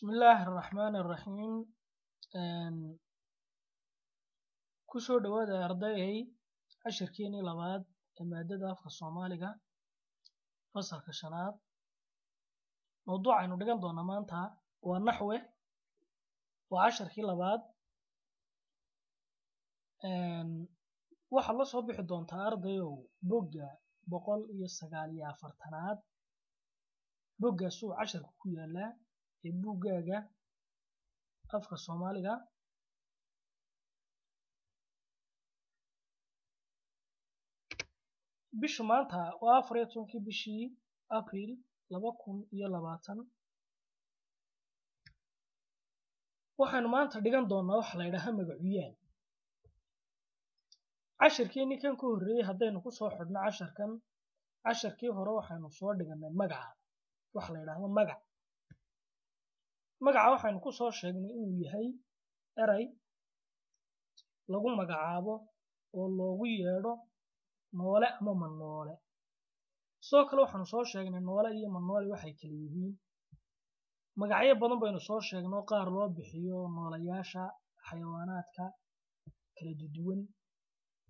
Bismillaahi Raxmaani Raxiim ku soo dhawaada ardayey cashirkeenii labaad ee maadada afka Soomaaliga fasalka shanaad. Mawduuca aynu dhigan doono maanta waa naxwe waa cashirkii labaad. Waxaad la soo bixi doontaa ardayow bogga boqol iyo sagaal iyo afartanaad. Boggaasuu cashirku ku yaalaa ee buuggaaga afka Soomaaliga. Bishu maanta waa afar iyo tobankii bishii April laba kun iyo labaatan. Waxaynu maanta dhigan doonaa waxa la yidhaahaa magacuyaal cashirkeenii kan ka horreeyey haddaynu ku soo xidhno casharkan casharkii hore waxaynu soo dhiganay magaca. Waxa la yidhaahdo magac magaca waxaynu ku soo sheegnay inuu yahay eray lagu magacaabo oo loogu yeedho noole ama manoole. Sidoo kale waxaanu soo sheegnay noole iyo manoole waxay kala yihiin. Magacyo badan baynu soo sheegnay qaar loo bixiyo noolayaasha xayawaanaadka kala duwan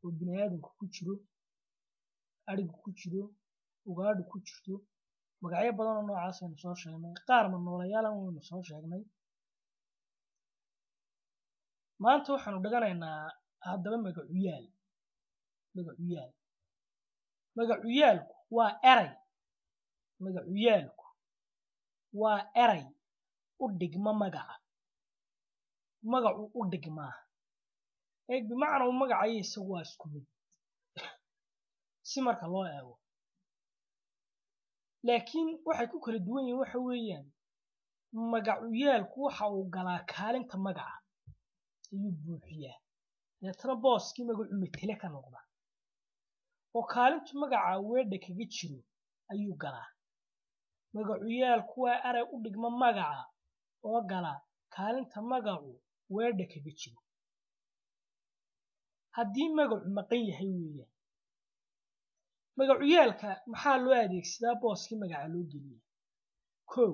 oo bini aadamka ku jiro adhiga ku jiro ugaadha ku jirto magacyo badan oo noocaas aynu soo sheegnay. Qaar manoolayaal ah waynu soo sheegnay. Maanta waxaanu dhiganaynaa haddaba magacuyaal magacuyaal magacuyaalku waa eray. Magacuyaalku waa eray u dhigma magaca. Magacu u dhigmaa ee bimacnaa magacayo isagu waa isku mid. Si marka loo eego laakiin waxay ku kala duwan yihiin waxa weeyaan magacuyaalku waxa uu galaa kaalinta magaca ayuu buuxiyaa deetana booskii magacu metele ka noqda oo kaalintu magaca weedha kaga jiro ayuu galaa. Magacuyaalku waa eray u dhigma magaca oo gala kaalinta magacu weedha kaga jiro. Haddii magacu maqan yahay weeyaan magacuyaalka maxaa loo adeegsadaa booskii magaca loo geliya kow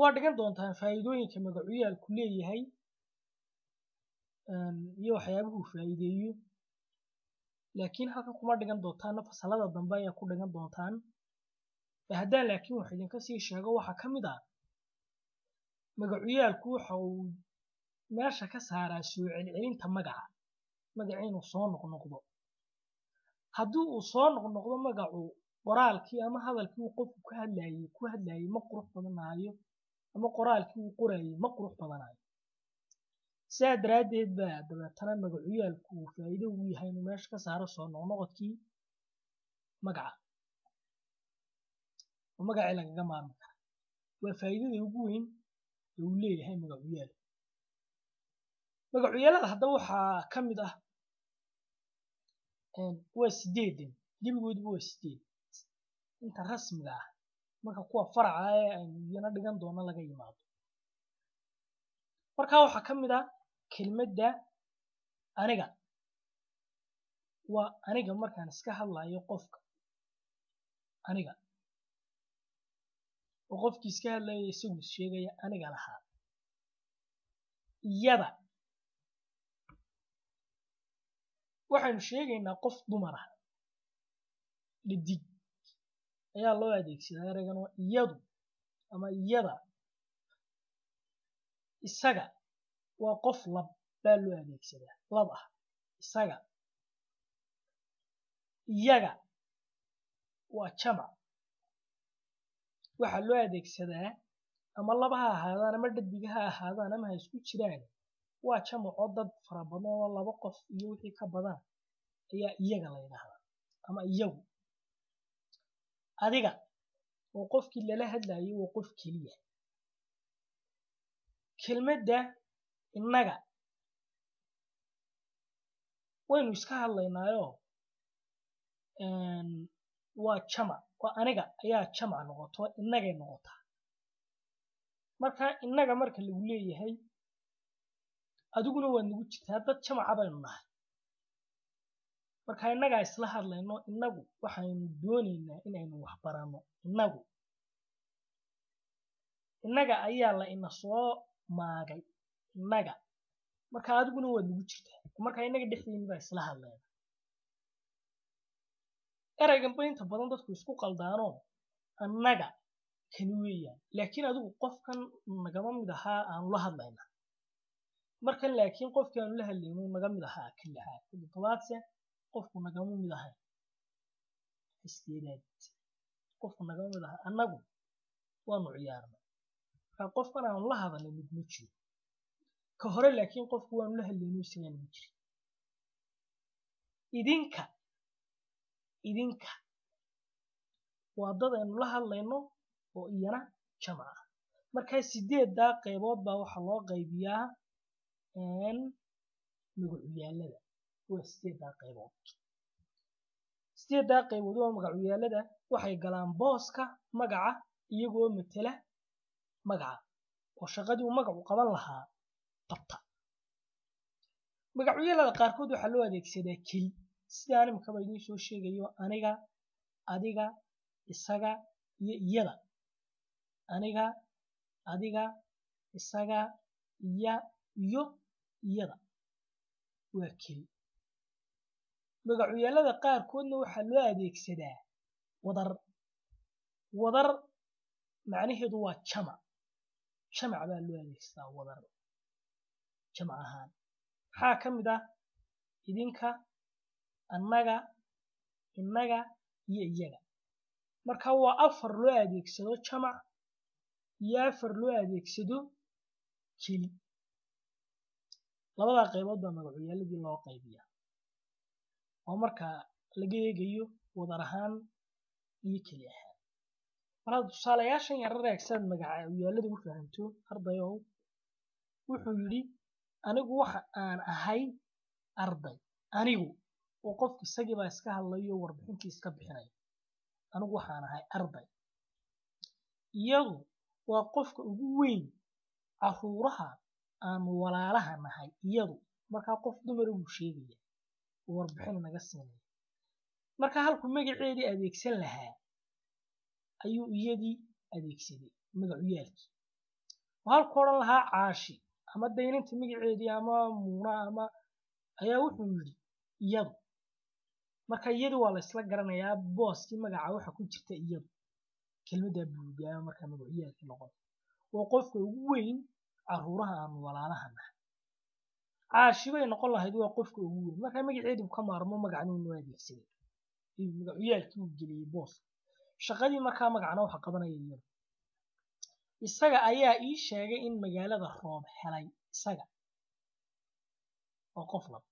waa dhigan doontaa faa'iidooyinka magacuyaalku leeyahay iyo waxyaabuhu faa'iideeyo. Laakiin halkan kuma dhigan doontaana fasalada dambe ayaa ku dhigan doontaan. Haddaan laakiin wax idinka sii sheego waxaa ka mid ah magacuyaalku waxa uu meesha ka saaraa soo celcelinta magaca magaca inuu soo noqnoqdo haddii uu soo noqnoqdo magacu qoraalkii ama hadalkii uu qofku ka hadlayey ku hadlayey ma qurux badanaayo ama qoraalkii uu qorayey ma qurux badanaayo. Sidaa daraaddeed baa dabeetana magacuyaalku uu faa'iido ugu yahay inuu meesha ka saaro soo noqnoqodkii magaca. Oo magacii lagaga maarmi kara. Waa faa'iidada ugu weyn ee uu leeyahay magacuyaalku. Magacuyaalada haddaba waxaa ka mid ah waa sideedan gebigoodaba waa sideed. Inta rasmiga ah marka kuwa faraca ee iyana dhigan doono laga yimaado markaa waxaa ka mid ah kelmadda aniga. Waa aniga markaan iska hadlayo qofka. Aniga. Oo qofkii iska hadlaya isagu sheegaya aniga lahaa. Iyada waxaynu sheegaynaa qof dumar ah. Dhadig ayaa loo adeegsadaa eraygan waa iyadu ama iyada. Isaga waa qof lab baa loo adeegsadaa. Lab ah. Isaga. Iyaga waa jamac. Waxaa loo adeegsadaa ama laba ha ahaadaan ama dhadiga ha ahaadaan ama ha isku jiraan waa jamacoo dad fara badan oo laba qof iyo wixii ka badan ayaa iyaga la yidhaahdaa ama iyagu. Adiga oo qofkii lala hadlayo waa qof keliya kelmadda innaga waynu iska hadlaynaayoo waa jamac waa aniga ayaa jamac noqoto innagay noqotaa. Marka innaga marka lagu leeyahay adiguna waad nagu jirtaa dad jamaca baynu nahay. Marka innagaa isla hadlayno innagu waxaynu doonaynaa inaynu wax baranno innagu. Innaga ayaa la ina soo maagay innaga. Marka adiguna waad nagu jirtaa marka innaga dhexdeeni baa isla hadlayna ereyganba inta badan dadku isku qaldaanoo annaga kani weeyaan. Laakiin adigu qofkan nagama mid ahaa aanu la hadlayna markan laakiin qofkii aanu la hadlayno naga mid ahaa ka lixaad ka toddobaadse qofku nagama mid ahay isdeedaad qofku nagama mid ahaa. Annagu waanu ciyaarnay. Marka qofkan aanu la hadalnay mid ma jiro. Ka hore laakiin qofku waanu la hadlayno isagaan ma jiri. Idinka idinka waa dad aynu la hadlayno oo iyana jamac ah markaa sideeddaa qaybood baa waxaa loo qaybiyaa magacuyaalada waa sideeddaa qaybood. Sideeddaa qaybood waa magacuyaalada waxay galaan booska magaca iyagoo matela magaca. Oo shaqadii uu magacu qaban lahaa qabta magacuyaalada qaarkood waxaa loo adeegsadaa keli sidaan imikaba idiin soo sheegayo aniga adiga isaga iyo iyada. Aniga adiga isaga iya iyo iyada waa keli. Magacuyaalada qaarkoodna waxaa loo adeegsadaa wadar. Wadar macnaheedu waa jamac. Jamac baa loo adeegsadaa wadar. Jamac ahaan. Maxaa ka mid ah idinka annaga innaga iyo iyaga. Marka waa afar loo adeegsado jamac iyo afar loo adeegsado keli labadaa qaybood baa magacuyaaladii loo qaybiyaa. Oo marka laga eegayo wadar ahaan iyo keli ahaan. Markaad tusaalayaashan yarar eegsaad magacuyaalada u fahanto ardayow wuxuu yidhi anigu waxa aan ahay arday. Anigu oo qofka isagii baa iska hadlayo warbixintii iska bixinaya anigu waxaan ahay arday. Iyadu waa qofka ugu weyn caruuraha aan walaalaha nahay iyadu markaa qof dumara buu sheegaya oo warbixin naga siinaya marka halkuu magaceedii adeegsan lahaa ayuu iyadii adeegsaday magacuyaalkii oo halku odhan lahaa caashi ama daynanta magaceedii ama muuna ama ayaa wuxuu yidhi iyadu. Marka iyadu waa la isla garanayaa booskii magaca waxa ku jirta iyadu. Kelmaddaa buugaaba marka magacuyaalkii noqon. Oo qofka ugu weyn caruuraha aan walaalaha nahay caashi bay noqon lahayd waa qofka ugu weyn. Marka magaceedii ka maarmo magacnuu noo adeegsaday. Magacuyaalkii uu geliyey booska shaqadii markaa magacna waxa qabanaya iyadu isaga ayaa ii sheegay in magaalada roob helay isaga. Oo qof laba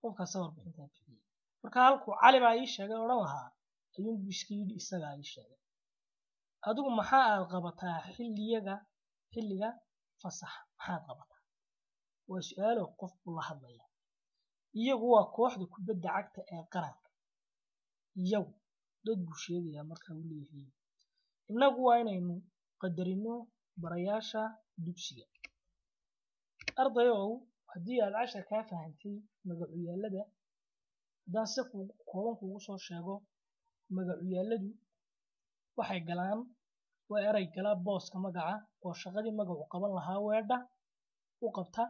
qofkaasa warbixintaa bixiyey marka halkuu cali baa ii sheegay odhan lahaa ayuunbu iska yidhi isagaa ii sheegay. Adigu maxaa aad qabataa xilliyaga xilliga fasaxa maxaad qabataa? Waa su'aalo qof buu la hadlaya iyagu waa kooxda kubadda cagta ee qaranka. Iyagu dad buu sheegayaa markaa uu leeyahay. Innagu waa inaynu qadarino barayaasha dugsiga. Ardayow haddii aad cashar kaa fahantay magacuyaalada haddaan si kooban kuugu soo sheego magacuyaaladu waxay galaan waa erey gala booska magaca oo shaqadii magacu qaban lahaa weedha u qabta.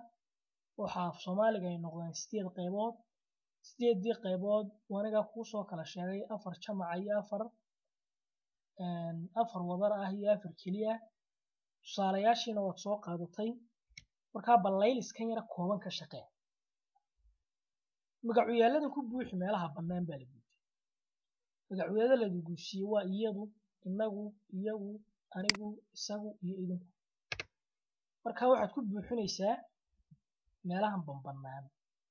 Waxaa af soomaaliga ay noqdeen sideed qaybood sideedii qaybood anigaa kuu soo kala sheegay afar jamaca iyo afar afar wadar ah iyo afar keli ah tusaalayaashiina waad soo qaadatay. Markaa ballayliskan yara kooban ka shaqee. Magacuyaaladan ku buuxi meelaha bannaan baa la guujiye magacuyaada la guusiye waa iyadu inagu iyagu anigu isagu iyo idinku. Marka waxaad ku buuxinaysaa meelahan banbannaan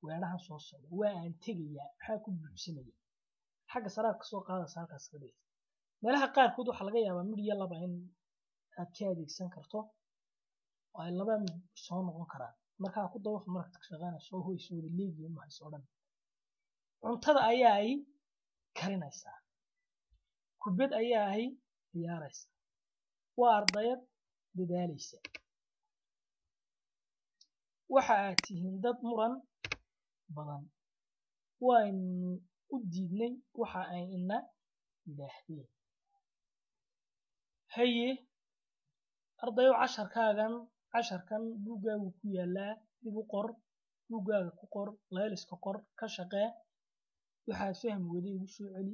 weedhahan soo socda waa aan tegayaa maxaa ku buuxsamaya xagga saraad ka soo qaadaysa halkaas ka dhigaysa meelaha qaarkood waxaa laga yaabaa mid iyo laba in aad ka adeegsan karto oo ay laba mid soo noqon karaan. Markaa ku daba marka shaqeynayso oo hoyso wada dhan. Cuntada ayaa ay karinaysaa. Kubad ayaa ay ciyaaraysaa waa ardayad dadaalaysa. Waxa aad tihiin dad muran badan. Waaynu u diidnay waxa ay ina yidhaahdeen haye ardayow casharkaagan casharkan buuggaagu ku yaalaa dib u qor buuggaaga ku qor layliska qor ka shaqee waxaad fahmi weyday igu soo celi